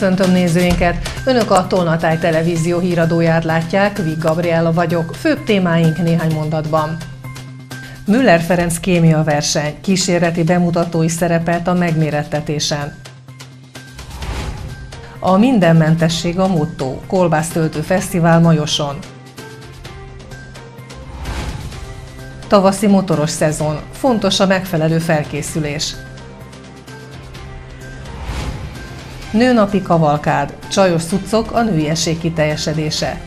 Köszöntöm nézőinket! Önök a Tolnatáj televízió híradóját látják, Vig Gabriella vagyok. Főbb témáink néhány mondatban. Müller Ferenc kémia verseny kísérleti bemutatói szerepelt a megmérettetésen. A mindenmentesség a motto, Kolbásztöltő Fesztivál Majoson. Tavaszi motoros szezon, fontos a megfelelő felkészülés. Nőnapi kavalkád, csajos cuccok a nőiesség kiteljesedése.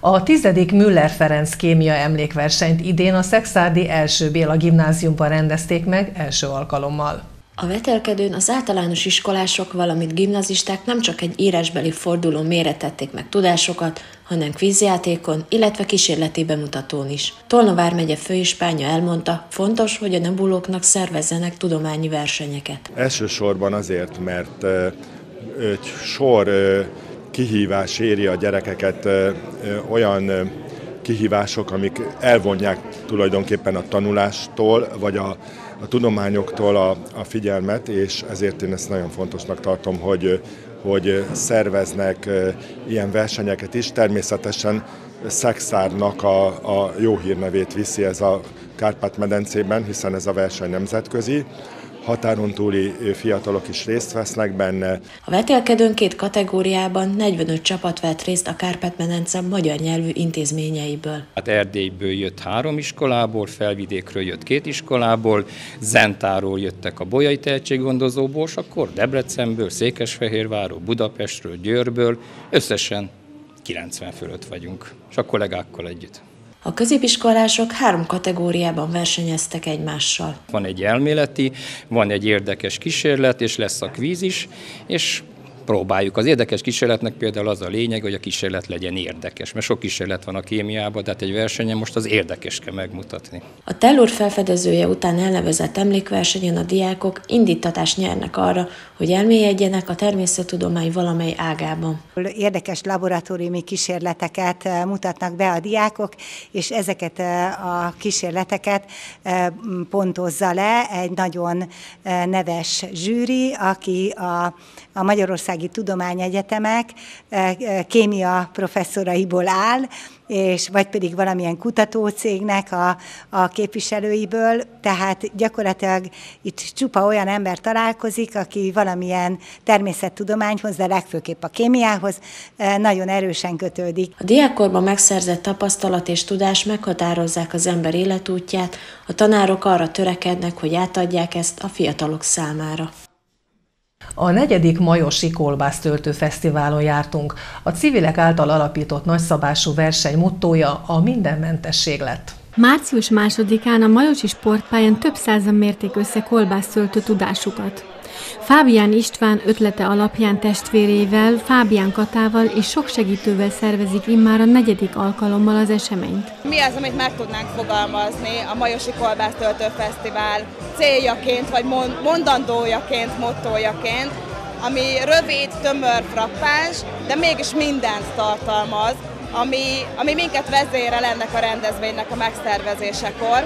A tizedik Müller Ferenc kémia emlékversenyt idén a Szexádi első Béla gimnáziumban rendezték meg első alkalommal. A vetelkedőn az általános iskolások, valamint gimnazisták nem csak egy írásbeli forduló méretették meg tudásokat, hanem kvízjátékon, illetve kísérleti bemutatón is. Tolna vármegye főispánya elmondta, fontos, hogy a nebulóknak szervezzenek tudományi versenyeket. Elsősorban azért, mert egy sor kihívás éri a gyerekeket, olyan kihívások, amik elvonják tulajdonképpen a tanulástól, vagy a, a tudományoktól a, a figyelmet, és ezért én ezt nagyon fontosnak tartom, hogy, hogy szerveznek ilyen versenyeket is. Természetesen Szexárnak a, a jó hírnevét viszi ez a Kárpát-medencében, hiszen ez a verseny nemzetközi határon túli fiatalok is részt vesznek benne. A vetélkedőn két kategóriában 45 csapat vett részt a Kárpát-medence magyar nyelvű intézményeiből. Hát Erdélyből jött három iskolából, Felvidékről jött két iskolából, Zentáról jöttek a Bolyai Tehetséggondozóból, és akkor Debrecenből, Székesfehérvárról, Budapestről, Győrből, összesen 90 fölött vagyunk, és a kollégákkal együtt. A középiskolások három kategóriában versenyeztek egymással. Van egy elméleti, van egy érdekes kísérlet, és lesz a kvíz is, és próbáljuk. Az érdekes kísérletnek például az a lényeg, hogy a kísérlet legyen érdekes, mert sok kísérlet van a kémiában, tehát egy versenyen most az érdekes kell megmutatni. A Tellur felfedezője után elnevezett emlékversenyen a diákok indítatást nyernek arra, hogy elmélyedjenek a természettudomány valamely ágában. Érdekes laboratóriumi kísérleteket eh, mutatnak be a diákok, és ezeket eh, a kísérleteket eh, pontozza le egy nagyon neves zsűri, aki a, a Magyarország Magyarországi Tudományegyetemek eh, eh, kémia professzoraiból áll, és vagy pedig valamilyen kutatócégnek a, a képviselőiből, tehát gyakorlatilag itt csupa olyan ember találkozik, aki valamilyen természettudományhoz, de legfőképp a kémiához eh, nagyon erősen kötődik. A diákkorban megszerzett tapasztalat és tudás meghatározzák az ember életútját, a tanárok arra törekednek, hogy átadják ezt a fiatalok számára. A negyedik Majosi Kolbásztöltő Fesztiválon jártunk. A civilek által alapított nagyszabású verseny mottója a mindenmentesség lett. Március másodikán a Majosi sportpályán több százan mérték össze kolbásztöltő tudásukat. Fábián István ötlete alapján testvérével, Fábián Katával és sok segítővel szervezik immár a negyedik alkalommal az eseményt. Mi az, amit meg tudnánk fogalmazni a Majosi Kolbász Töltő Fesztivál céljaként, vagy mondandójaként, mottójaként, ami rövid, tömör, frappáns, de mégis mindent tartalmaz, ami, ami minket vezérel ennek a rendezvénynek a megszervezésekor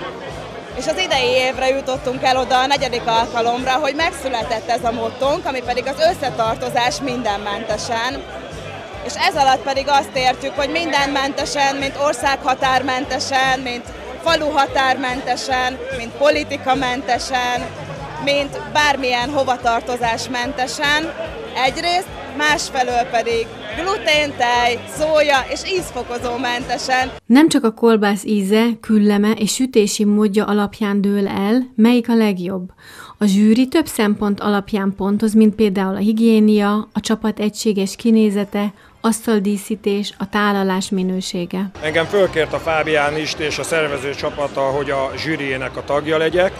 és az idei évre jutottunk el oda a negyedik alkalomra, hogy megszületett ez a mottónk, ami pedig az összetartozás mindenmentesen. És ez alatt pedig azt értjük, hogy mindenmentesen, mint országhatármentesen, mint faluhatármentesen, mint politikamentesen, mint bármilyen hovatartozásmentesen egyrészt, másfelől pedig tej, szója és ízfokozó mentesen. Nem csak a kolbász íze, külleme és sütési módja alapján dől el, melyik a legjobb. A zsűri több szempont alapján pontoz, mint például a higiénia, a csapat egységes kinézete, asztaldíszítés, a tálalás minősége. Engem fölkért a Fábián ist és a szervező csapata, hogy a zsűriének a tagja legyek.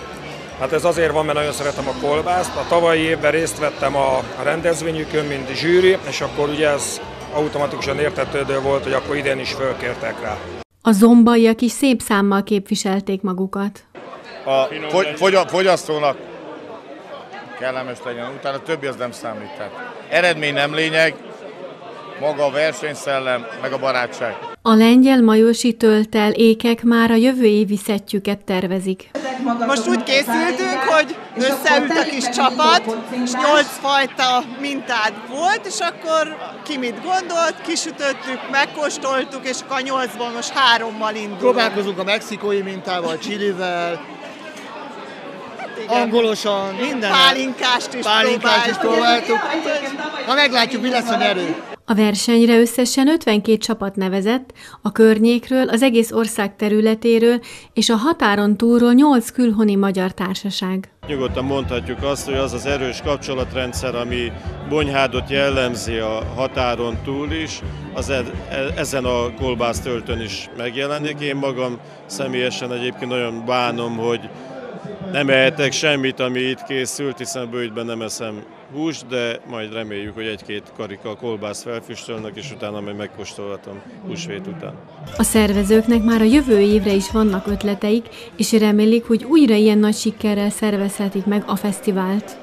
Hát ez azért van, mert nagyon szeretem a kolbászt. A tavalyi évben részt vettem a rendezvényükön, mint zsűri, és akkor ugye ez automatikusan értetődő volt, hogy akkor idén is fölkértek rá. A zombaiak is szép számmal képviselték magukat. A fogy, fogy, fogyasztónak kellemes legyen, utána többi az nem számít. Tehát eredmény nem lényeg, maga a versenyszellem, meg a barátság. A lengyel majosi töltel ékek már a jövő évi szettjüket tervezik. Most úgy készültünk, hogy összeült a kis csapat, és nyolc fajta mintát volt, és akkor ki mit gondolt, kisütöttük, megkóstoltuk, és akkor a nyolcban most hárommal indulunk. Próbálkozunk a mexikói mintával, csilivel, angolosan, minden. Pálinkást is Pálinkást is próbáltuk. Na meglátjuk, mi lesz a nyerő. A versenyre összesen 52 csapat nevezett, a környékről, az egész ország területéről és a határon túlról 8 külhoni magyar társaság. Nyugodtan mondhatjuk azt, hogy az az erős kapcsolatrendszer, ami Bonyhádot jellemzi a határon túl is, az e- ezen a kolbásztöltön is megjelenik. Én magam személyesen egyébként nagyon bánom, hogy nem ehetek semmit, ami itt készült, hiszen bőjtben nem eszem húst, de majd reméljük, hogy egy-két karika kolbász felfüstölnek, és utána majd megkóstolhatom húsvét után. A szervezőknek már a jövő évre is vannak ötleteik, és remélik, hogy újra ilyen nagy sikerrel szervezhetik meg a fesztivált.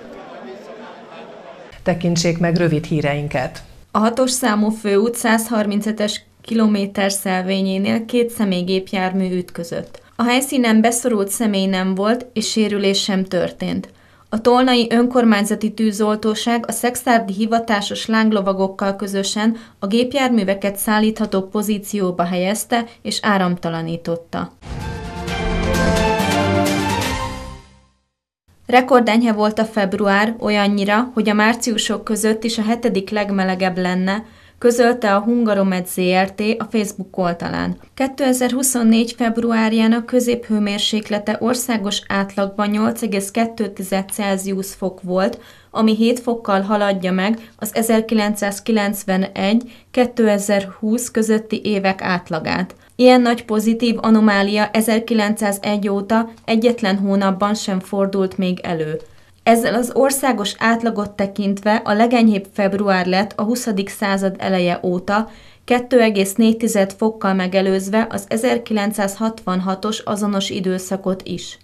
Tekintsék meg rövid híreinket. A hatos számú főút 137-es kilométer szelvényénél két személygépjármű ütközött. A helyszínen beszorult személy nem volt, és sérülés sem történt. A Tolnai Önkormányzati Tűzoltóság a szexárdi hivatásos lánglovagokkal közösen a gépjárműveket szállítható pozícióba helyezte és áramtalanította. Rekordenyhe volt a február, olyannyira, hogy a márciusok között is a hetedik legmelegebb lenne, közölte a Hungaromed ZRT a Facebook oldalán. 2024. februárjának középhőmérséklete országos átlagban 8,2 Celsius fok volt, ami 7 fokkal haladja meg az 1991-2020 közötti évek átlagát. Ilyen nagy pozitív anomália 1901 óta egyetlen hónapban sem fordult még elő. Ezzel az országos átlagot tekintve a legenyhébb február lett a 20. század eleje óta, 2,4 fokkal megelőzve az 1966-os azonos időszakot is.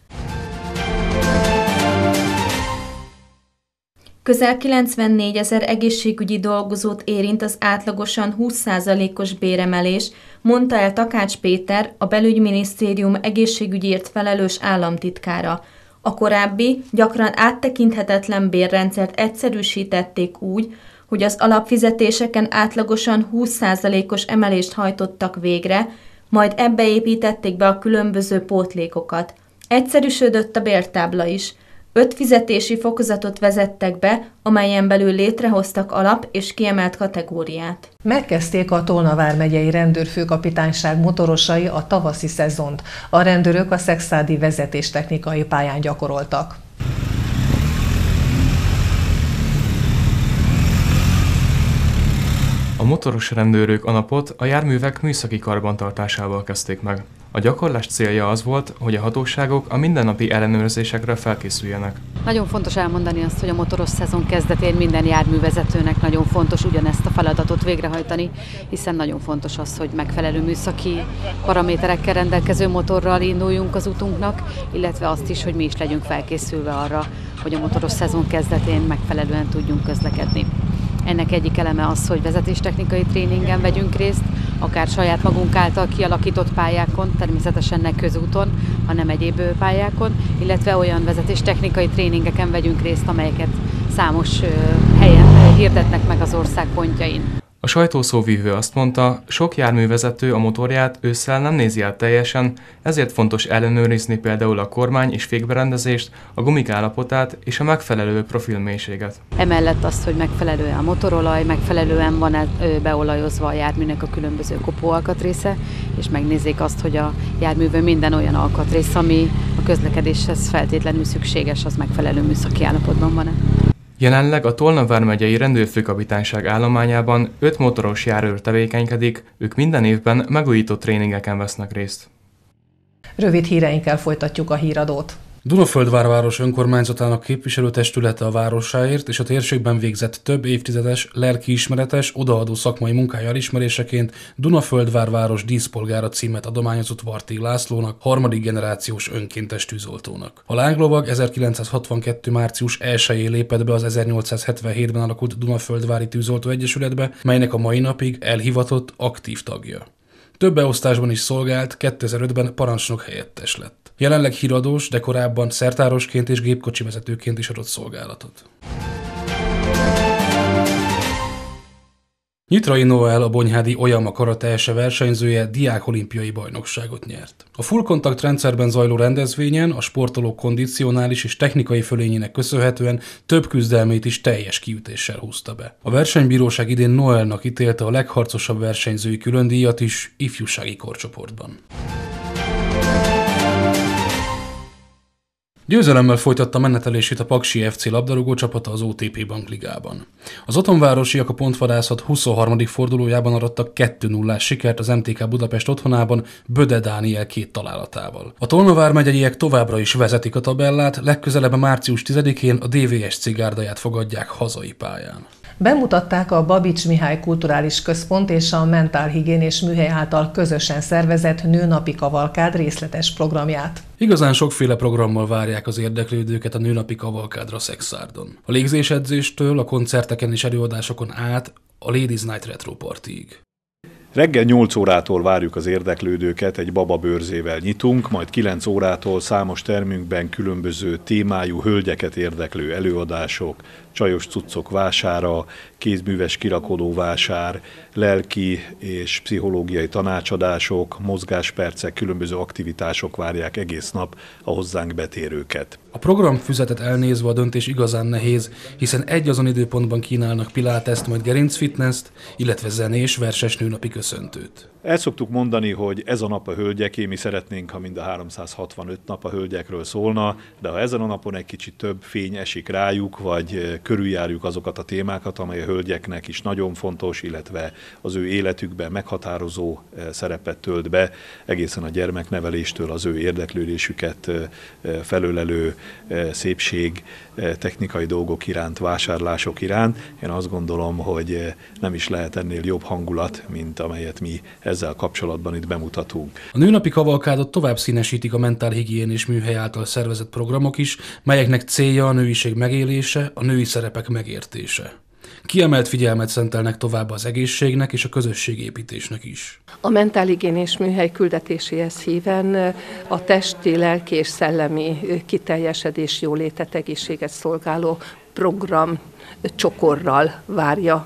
Közel 94 ezer egészségügyi dolgozót érint az átlagosan 20%-os béremelés, mondta el Takács Péter, a belügyminisztérium egészségügyért felelős államtitkára. A korábbi, gyakran áttekinthetetlen bérrendszert egyszerűsítették úgy, hogy az alapfizetéseken átlagosan 20%-os emelést hajtottak végre, majd ebbe építették be a különböző pótlékokat. Egyszerűsödött a bértábla is – Öt fizetési fokozatot vezettek be, amelyen belül létrehoztak alap és kiemelt kategóriát. Megkezdték a Tolnavár megyei rendőrfőkapitányság motorosai a tavaszi szezont. A rendőrök a szexádi vezetéstechnikai pályán gyakoroltak. A motoros rendőrök a napot a járművek műszaki karbantartásával kezdték meg. A gyakorlás célja az volt, hogy a hatóságok a mindennapi ellenőrzésekre felkészüljenek. Nagyon fontos elmondani azt, hogy a motoros szezon kezdetén minden járművezetőnek nagyon fontos ugyanezt a feladatot végrehajtani, hiszen nagyon fontos az, hogy megfelelő műszaki paraméterekkel rendelkező motorral induljunk az utunknak, illetve azt is, hogy mi is legyünk felkészülve arra, hogy a motoros szezon kezdetén megfelelően tudjunk közlekedni. Ennek egyik eleme az, hogy vezetéstechnikai tréningen vegyünk részt, akár saját magunk által kialakított pályákon, természetesen ne közúton, hanem egyéb pályákon, illetve olyan vezetéstechnikai tréningeken vegyünk részt, amelyeket számos helyen hirdetnek meg az ország pontjain. A sajtószóvívő azt mondta, sok járművezető a motorját ősszel nem nézi át teljesen, ezért fontos ellenőrizni például a kormány és fékberendezést, a gumik állapotát és a megfelelő profilmélységet. Emellett azt, hogy megfelelő a motorolaj, megfelelően van beolajozva a járműnek a különböző kopóalkatrésze, és megnézzék azt, hogy a járművön minden olyan alkatrész, ami a közlekedéshez feltétlenül szükséges, az megfelelő műszaki állapotban van-e. Jelenleg a Tolna vármegyei rendőrfőkapitányság állományában öt motoros járőr tevékenykedik, ők minden évben megújított tréningeken vesznek részt. Rövid híreinkkel folytatjuk a híradót. Dunaföldvárváros önkormányzatának képviselőtestülete a városáért és a térségben végzett több évtizedes, lelkiismeretes, odaadó szakmai munkája elismeréseként Dunaföldvárváros díszpolgára címet adományozott Vartig Lászlónak, harmadik generációs önkéntes tűzoltónak. A lánglovag 1962. március 1 lépett be az 1877-ben alakult Dunaföldvári Tűzoltó Egyesületbe, melynek a mai napig elhivatott aktív tagja. Több beosztásban is szolgált, 2005-ben parancsnok helyettes lett. Jelenleg híradós, de korábban szertárosként és gépkocsi vezetőként is adott szolgálatot. Nyitrai Noel, a Bonyhádi Olyama karateese versenyzője diák olimpiai bajnokságot nyert. A full kontakt rendszerben zajló rendezvényen a sportolók kondicionális és technikai fölényének köszönhetően több küzdelmét is teljes kiütéssel húzta be. A versenybíróság idén Noelnak ítélte a legharcosabb versenyzői különdíjat is ifjúsági korcsoportban. Győzelemmel folytatta menetelését a Paksi FC labdarúgó csapata az OTP Bankligában. Az otthonvárosiak a pontvadászat 23. fordulójában arattak 2-0 sikert az MTK Budapest otthonában Böde Dániel két találatával. A Tolnavár megyeiek továbbra is vezetik a tabellát, legközelebb március 10-én a DVS cigárdáját fogadják hazai pályán. Bemutatták a Babics Mihály Kulturális Központ és a Mentálhigiénés Műhely által közösen szervezett nőnapi kavalkád részletes programját. Igazán sokféle programmal várják az érdeklődőket a nőnapi kavalkádra Szexárdon. A légzésedzéstől, a koncerteken és előadásokon át a Ladies Night Retro Partyig. Reggel 8 órától várjuk az érdeklődőket, egy baba bőrzével nyitunk, majd 9 órától számos termünkben különböző témájú hölgyeket érdeklő előadások, csajos cuccok vására, kézműves kirakodó vásár, lelki és pszichológiai tanácsadások, mozgáspercek, különböző aktivitások várják egész nap a hozzánk betérőket. A programfüzetet elnézve a döntés igazán nehéz, hiszen egy azon időpontban kínálnak piláteszt, majd gerincfitness-t, illetve zenés verses nőnapi köszöntőt. El szoktuk mondani, hogy ez a nap a hölgyeké, mi szeretnénk, ha mind a 365 nap a hölgyekről szólna, de ha ezen a napon egy kicsit több fény esik rájuk, vagy körüljárjuk azokat a témákat, amely a hölgyeknek is nagyon fontos, illetve az ő életükben meghatározó szerepet tölt be, egészen a gyermekneveléstől az ő érdeklődésüket felölelő szépség, technikai dolgok iránt, vásárlások iránt. Én azt gondolom, hogy nem is lehet ennél jobb hangulat, mint amelyet mi ezzel kapcsolatban itt bemutatunk. A nőnapi kavalkádot tovább színesítik a mentálhigién és műhely által szervezett programok is, melyeknek célja a nőiség megélése, a női szerepek megértése. Kiemelt figyelmet szentelnek tovább az egészségnek és a közösségépítésnek is. A mentálhigiénés műhely küldetéséhez híven a testi, lelki és szellemi kiteljesedés, jólétet, egészséget szolgáló program csokorral várja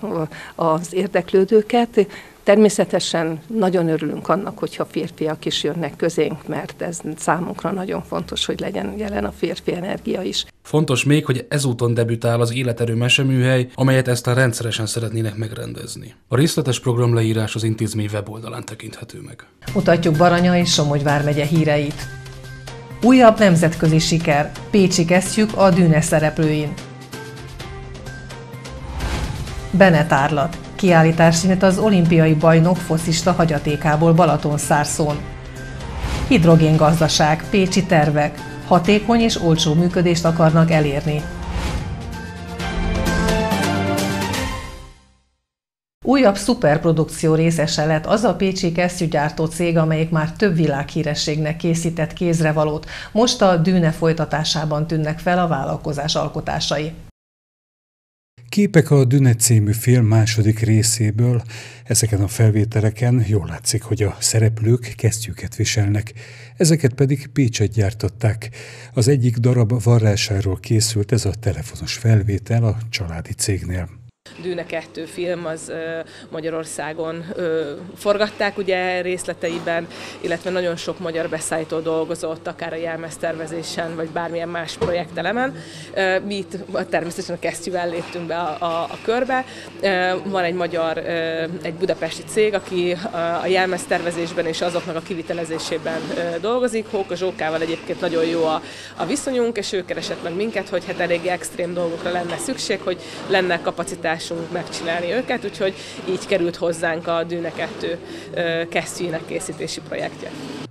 az érdeklődőket. Természetesen nagyon örülünk annak, hogyha férfiak is jönnek közénk, mert ez számunkra nagyon fontos, hogy legyen jelen a férfi energia is. Fontos még, hogy ezúton debütál az Életerő meseműhely, amelyet ezt a rendszeresen szeretnének megrendezni. A részletes program leírás az intézmény weboldalán tekinthető meg. Mutatjuk Baranya és Somogy vármegye híreit. Újabb nemzetközi siker. Pécsi kesztyük a Dűne szereplőin. Benetárlat. Kiállítás nyílt az olimpiai bajnok foszista hagyatékából Balaton szárszón. Hidrogéngazdaság, pécsi tervek, hatékony és olcsó működést akarnak elérni. Újabb szuperprodukció részese lett az a pécsi kesztyűgyártó cég, amelyik már több világhírességnek készített kézrevalót. Most a dűne folytatásában tűnnek fel a vállalkozás alkotásai. Képek a Düne című film második részéből. Ezeken a felvételeken jól látszik, hogy a szereplők kesztyűket viselnek, ezeket pedig Pécset gyártották. Az egyik darab varrásáról készült ez a telefonos felvétel a családi cégnél. Dűne 2 film az Magyarországon forgatták ugye részleteiben, illetve nagyon sok magyar beszállító dolgozott, akár a jelmeztervezésen, vagy bármilyen más projektelemen. Mi itt természetesen a kesztyűvel léptünk be a, a, a körbe. Van egy magyar, egy budapesti cég, aki a jelmeztervezésben és azoknak a kivitelezésében dolgozik. Hóka Zsókával egyébként nagyon jó a, a viszonyunk, és ő keresett meg minket, hogy hát elég extrém dolgokra lenne szükség, hogy lenne kapacitás tudásunk megcsinálni őket, úgyhogy így került hozzánk a Dűne 2 kesztyűjének készítési projektje.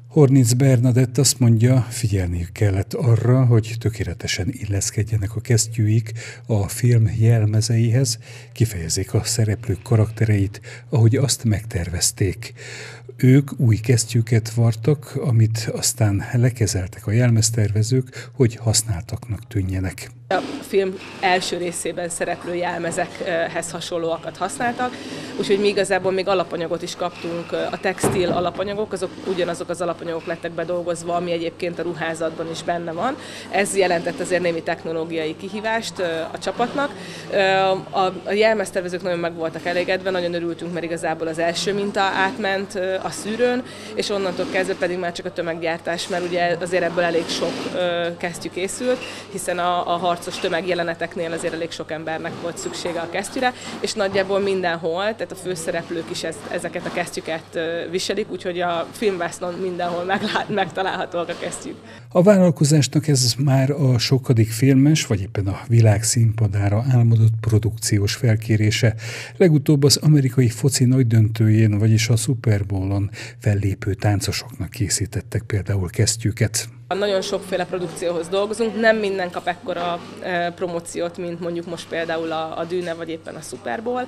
Hornitz Bernadett azt mondja, figyelniük kellett arra, hogy tökéletesen illeszkedjenek a kesztyűik a film jelmezeihez, kifejezik a szereplők karaktereit, ahogy azt megtervezték. Ők új kesztyűket vartak, amit aztán lekezeltek a jelmeztervezők, hogy használtaknak tűnjenek. A film első részében szereplő jelmezekhez hasonlóakat használtak, úgyhogy mi igazából még alapanyagot is kaptunk, a textil alapanyagok, azok ugyanazok az alapanyagok lettek bedolgozva, ami egyébként a ruházatban is benne van. Ez jelentett azért némi technológiai kihívást a csapatnak. A jelmeztervezők nagyon meg voltak elégedve, nagyon örültünk, mert igazából az első minta átment a szűrőn, és onnantól kezdve pedig már csak a tömeggyártás, mert ugye azért ebből elég sok kesztyű készült, hiszen a, a harcos tömegjeleneteknél azért elég sok embernek volt szüksége a kesztyűre, és nagyjából mindenhol, tehát a főszereplők is ezt, ezeket a kesztyüket viselik, úgyhogy a filmvásznon mindenhol meglát, megtalálhatóak a kesztyűk. A vállalkozásnak ez már a sokadik filmes, vagy éppen a világ színpadára álmodott produkciós felkérése. Legutóbb az amerikai foci nagy döntőjén, vagyis a Super Bowl-on fellépő táncosoknak készítettek például kesztyűket. Nagyon sokféle produkcióhoz dolgozunk, nem minden kap ekkora promóciót, mint mondjuk most például a, a Dűne, vagy éppen a Super Bowl.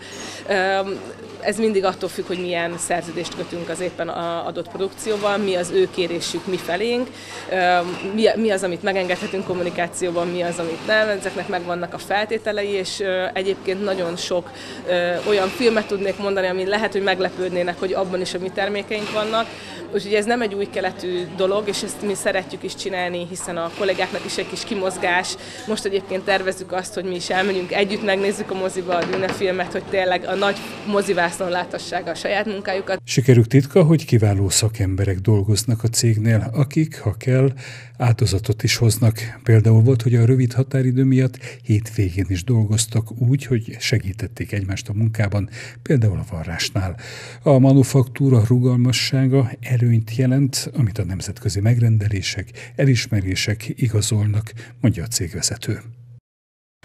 Ez mindig attól függ, hogy milyen szerződést kötünk az éppen a adott produkcióval, mi az ő kérésük mi felénk, mi, az, amit megengedhetünk kommunikációban, mi az, amit nem, ezeknek megvannak a feltételei, és egyébként nagyon sok olyan filmet tudnék mondani, ami lehet, hogy meglepődnének, hogy abban is a mi termékeink vannak, Úgyhogy ez nem egy új keletű dolog, és ezt mi szeretjük is csinálni, hiszen a kollégáknak is egy kis kimozgás. Most egyébként tervezzük azt, hogy mi is elmegyünk, együtt megnézzük a moziba a Dűne filmet, hogy tényleg a nagy mozivászon láthassák a saját munkájukat. Sikerük titka, hogy kiváló szakemberek dolgoznak a cégnél, akik, ha kell, áldozatot is hoznak. Például volt, hogy a rövid határidő miatt hétvégén is dolgoztak úgy, hogy segítették egymást a munkában, például a varrásnál. A manufaktúra rugalmassága előnyt jelent, amit a nemzetközi megrendelések, elismerések igazolnak, mondja a cégvezető.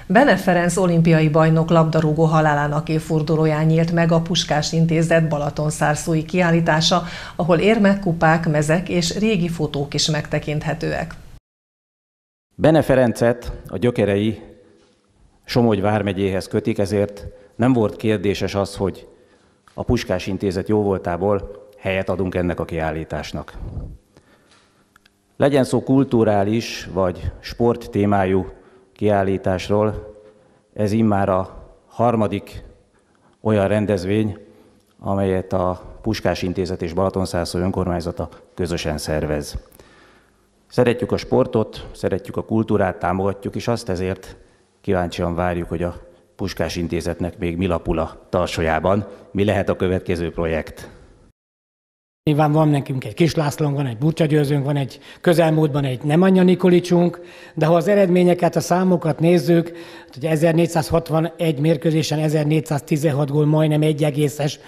Bene Ferenc olimpiai bajnok labdarúgó halálának évfordulóján nyílt meg a Puskás Intézet Balatonszárszói kiállítása, ahol érmek, kupák, mezek és régi fotók is megtekinthetőek. Bene Ferencet a gyökerei Somogy vármegyéhez kötik, ezért nem volt kérdéses az, hogy a Puskás Intézet jóvoltából helyet adunk ennek a kiállításnak. Legyen szó kulturális vagy sport témájú kiállításról. Ez immár a harmadik olyan rendezvény, amelyet a Puskás Intézet és Balatonszászó önkormányzata közösen szervez. Szeretjük a sportot, szeretjük a kultúrát, támogatjuk, és azt ezért kíváncsian várjuk, hogy a Puskás Intézetnek még mi lapul a tarsójában, mi lehet a következő projekt. Nyilván van nekünk egy Kislászlónk, van egy Burcsagyőzőnk, van egy közelmúltban egy nem anya Nikolicsunk, de ha az eredményeket, a számokat nézzük, hogy 1461 mérkőzésen 1416 gól, majdnem egy egészes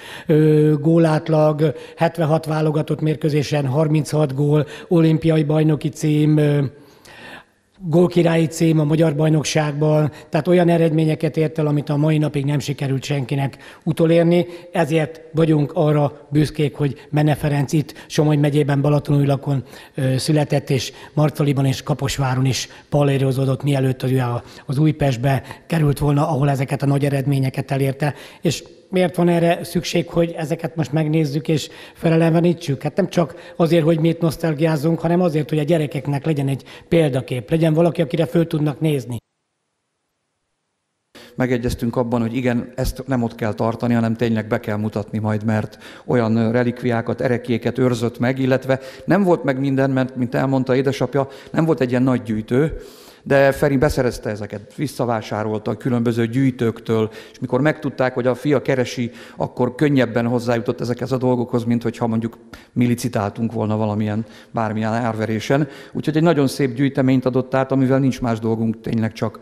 gólátlag, 76 válogatott mérkőzésen 36 gól, olimpiai bajnoki cím, ö, gólkirályi cím a magyar bajnokságban, tehát olyan eredményeket ért el, amit a mai napig nem sikerült senkinek utolérni, ezért vagyunk arra büszkék, hogy Mene Ferenc itt Somogy megyében Balatonújlakon született, és Marcaliban és Kaposváron is pallérozódott, mielőtt az, Újpestbe került volna, ahol ezeket a nagy eredményeket elérte, és miért van erre szükség, hogy ezeket most megnézzük és felelevenítsük? Hát nem csak azért, hogy mi itt nosztalgiázunk, hanem azért, hogy a gyerekeknek legyen egy példakép, legyen valaki, akire föl tudnak nézni. Megegyeztünk abban, hogy igen, ezt nem ott kell tartani, hanem tényleg be kell mutatni majd, mert olyan relikviákat, erekéket őrzött meg, illetve nem volt meg minden, mert, mint elmondta édesapja, nem volt egy ilyen nagy gyűjtő, de Feri beszerezte ezeket, visszavásárolta a különböző gyűjtőktől, és mikor megtudták, hogy a fia keresi, akkor könnyebben hozzájutott ezekhez a dolgokhoz, mint hogyha mondjuk milicitáltunk volna valamilyen, bármilyen árverésen. Úgyhogy egy nagyon szép gyűjteményt adott át, amivel nincs más dolgunk tényleg csak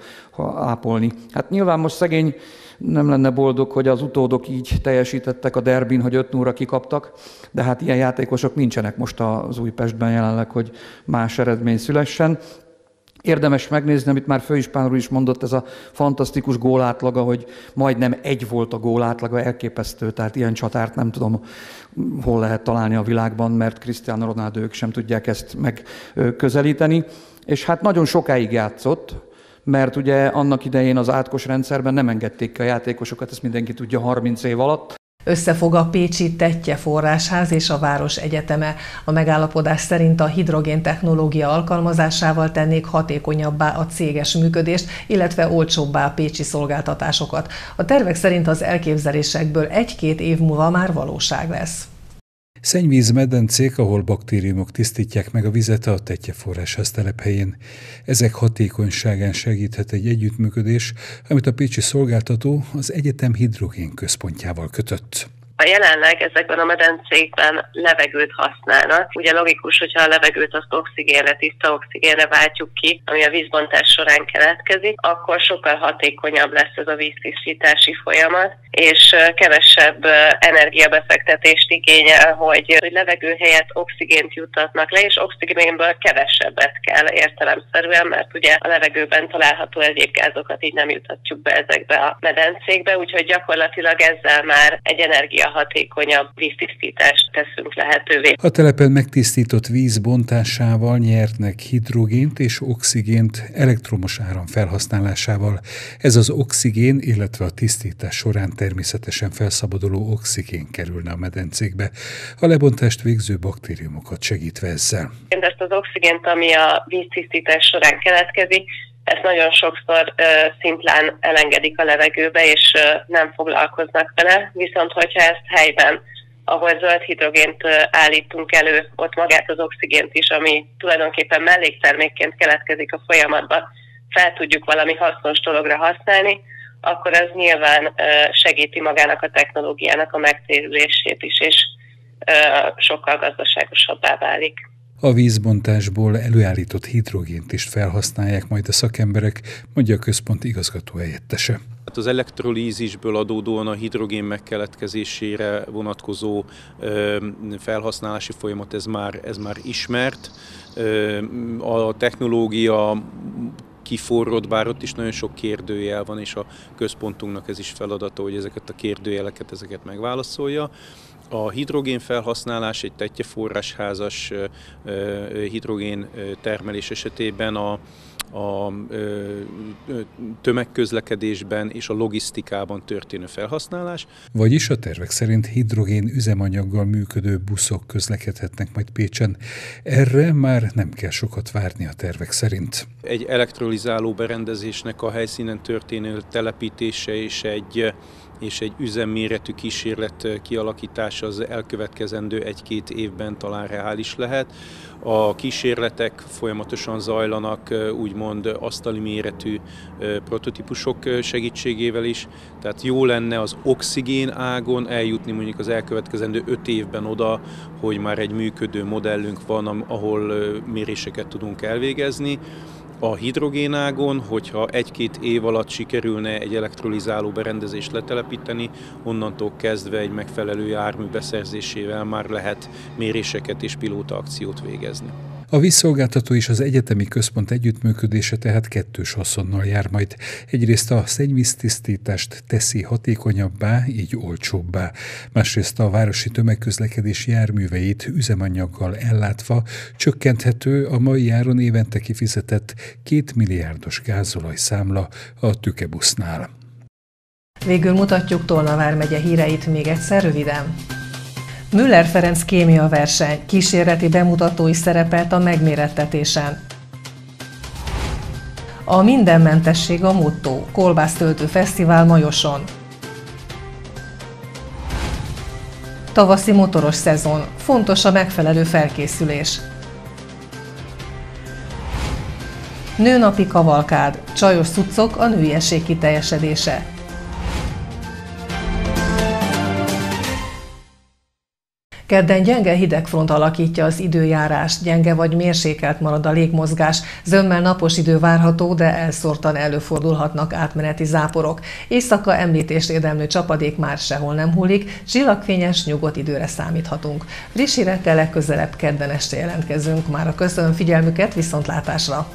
ápolni. Hát nyilván most szegény nem lenne boldog, hogy az utódok így teljesítettek a derbin, hogy 5 0 kikaptak, de hát ilyen játékosok nincsenek most az Újpestben jelenleg, hogy más eredmény szülessen. Érdemes megnézni, amit már Főispán úr is mondott, ez a fantasztikus gólátlaga, hogy majdnem egy volt a gólátlaga, elképesztő, tehát ilyen csatárt nem tudom, hol lehet találni a világban, mert Cristiano Ronaldo ők sem tudják ezt megközelíteni. És hát nagyon sokáig játszott, mert ugye annak idején az átkos rendszerben nem engedték ki a játékosokat, ezt mindenki tudja 30 év alatt, Összefog a Pécsi Tetje Forrásház és a Város Egyeteme. A megállapodás szerint a hidrogén technológia alkalmazásával tennék hatékonyabbá a céges működést, illetve olcsóbbá a pécsi szolgáltatásokat. A tervek szerint az elképzelésekből egy-két év múlva már valóság lesz. Szennyvíz medencék, ahol baktériumok tisztítják meg a vizet a Tetje forrásház telephelyén. Ezek hatékonyságán segíthet egy együttműködés, amit a pécsi szolgáltató az egyetem hidrogén központjával kötött. A jelenleg ezekben a medencékben levegőt használnak. Ugye logikus, hogyha a levegőt azt oxigénre, tiszta oxigénre váltjuk ki, ami a vízbontás során keletkezik, akkor sokkal hatékonyabb lesz ez a víztisztítási folyamat, és kevesebb energiabefektetést igényel, hogy, hogy levegő helyett oxigént juttatnak le, és oxigénből kevesebbet kell értelemszerűen, mert ugye a levegőben található egyéb gázokat így nem jutatjuk be ezekbe a medencékbe, úgyhogy gyakorlatilag ezzel már egy energia hatékonyabb víztisztítást teszünk lehetővé. A telepen megtisztított víz bontásával nyertnek hidrogént és oxigént elektromos áram felhasználásával. Ez az oxigén, illetve a tisztítás során természetesen felszabaduló oxigén kerülne a medencékbe, a lebontást végző baktériumokat segítve ezzel. Ezt az oxigént, ami a víztisztítás során keletkezik, ezt nagyon sokszor ö, szimplán elengedik a levegőbe, és ö, nem foglalkoznak vele. Viszont, hogyha ezt helyben, ahol zöld hidrogént ö, állítunk elő, ott magát az oxigént is, ami tulajdonképpen melléktermékként keletkezik a folyamatban, fel tudjuk valami hasznos dologra használni, akkor ez nyilván ö, segíti magának a technológiának a megtérülését is, és ö, sokkal gazdaságosabbá válik. A vízbontásból előállított hidrogént is felhasználják majd a szakemberek, mondja a központ igazgató helyettese. Hát az elektrolízisből adódóan a hidrogén megkeletkezésére vonatkozó felhasználási folyamat ez már, ez már ismert. A technológia kiforrott, bár ott is nagyon sok kérdőjel van, és a központunknak ez is feladata, hogy ezeket a kérdőjeleket, ezeket megválaszolja. A hidrogén felhasználás egy tetjeforrásházas hidrogén termelés esetében a, a tömegközlekedésben és a logisztikában történő felhasználás. Vagyis a tervek szerint hidrogén üzemanyaggal működő buszok közlekedhetnek majd Pécsen. Erre már nem kell sokat várni a tervek szerint. Egy elektrolizáló berendezésnek a helyszínen történő telepítése és egy és egy üzemméretű kísérlet kialakítása az elkövetkezendő egy-két évben talán reális lehet. A kísérletek folyamatosan zajlanak, úgymond asztali méretű prototípusok segítségével is, tehát jó lenne az oxigén ágon eljutni mondjuk az elkövetkezendő öt évben oda, hogy már egy működő modellünk van, ahol méréseket tudunk elvégezni a hidrogénágon, hogyha egy-két év alatt sikerülne egy elektrolizáló berendezést letelepíteni, onnantól kezdve egy megfelelő jármű beszerzésével már lehet méréseket és pilótaakciót végezni. A vízszolgáltató és az egyetemi központ együttműködése tehát kettős haszonnal jár majd. Egyrészt a szennyvíztisztítást teszi hatékonyabbá, így olcsóbbá. Másrészt a városi tömegközlekedés járműveit üzemanyaggal ellátva csökkenthető a mai áron évente kifizetett két milliárdos gázolaj számla a tükebusznál. Végül mutatjuk Tolna vármegye híreit még egyszer röviden. Müller Ferenc kémia verseny kísérleti bemutatói szerepelt a megmérettetésen. A mindenmentesség a motto, Kolbásztöltő Fesztivál Majoson. Tavaszi motoros szezon, fontos a megfelelő felkészülés. Nőnapi kavalkád, csajos cuccok a nőiesség kiteljesedése. Kedden gyenge hidegfront alakítja az időjárás, gyenge vagy mérsékelt marad a légmozgás, zömmel napos idő várható, de elszórtan előfordulhatnak átmeneti záporok. Éjszaka említést érdemlő csapadék már sehol nem hullik, csillagfényes, nyugodt időre számíthatunk. Friss hírekkel legközelebb kedden este jelentkezünk. Már a köszönöm figyelmüket, viszontlátásra!